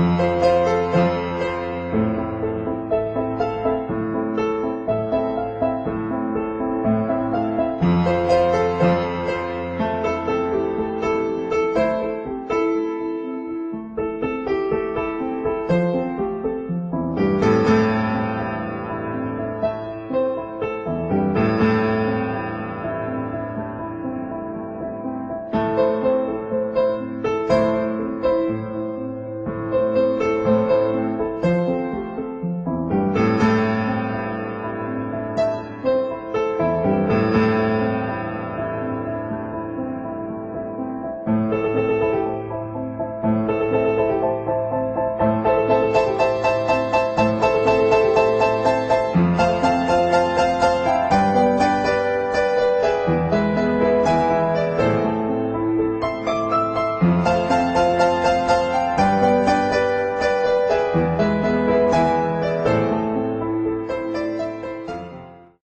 you.